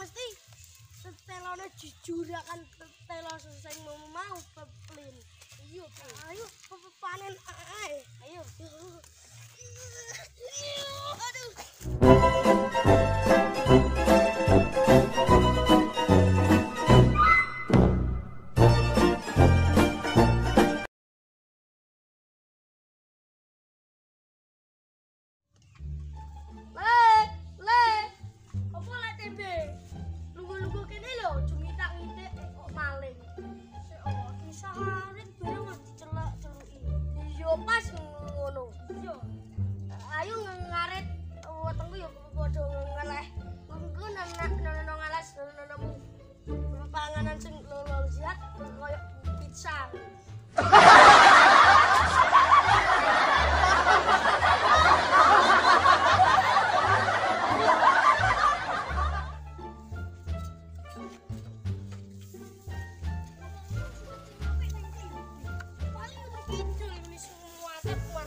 mesti tetelone jujur akan setelah selesai mau mau peplin. Iya ayo pepanen pisang. Begitu ini semua keluar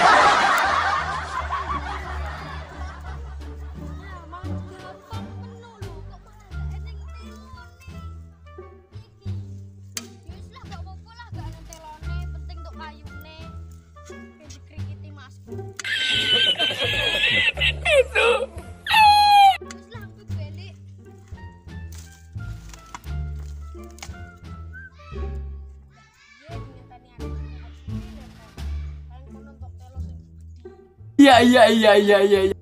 Iya iya iya iya iya. Ya. ya, ya, ya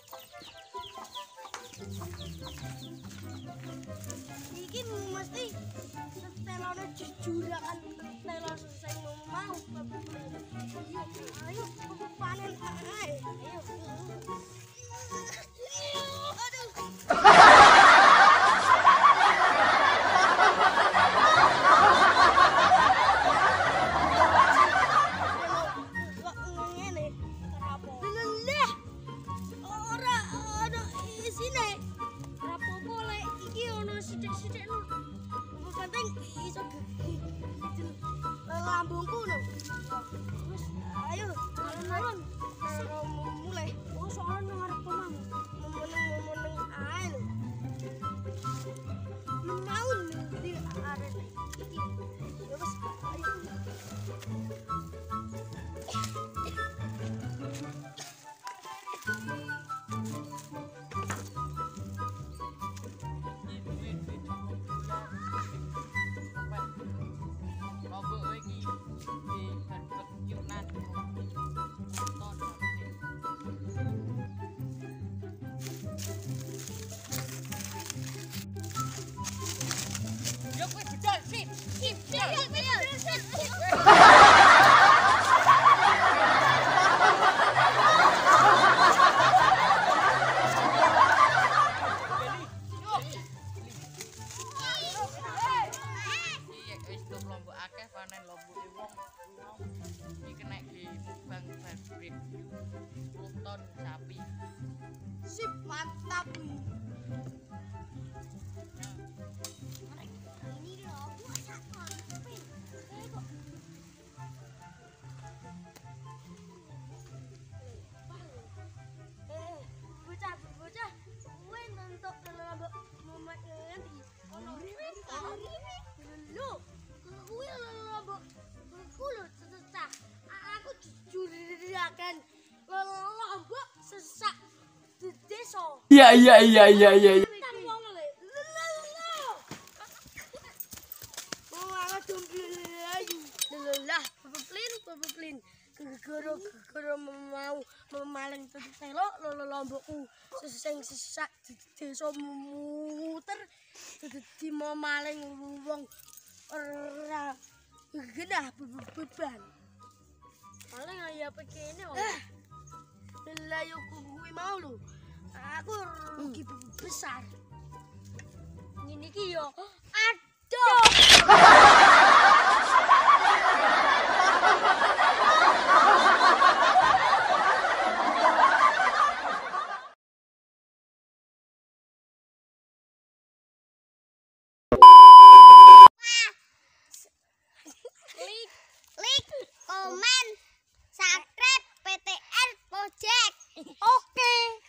Hallelujah. Yeah, yeah, yeah, yeah, yeah, yeah. Guru, guru mau memaling tutup telok, lolo lombokku seseng sesak desa muter di mau maling wong ora genah beban maling ayah eh. pake Lah yo kuwi mau lu aku rugi besar ini ki yo aduh subscribe Oke. Okay.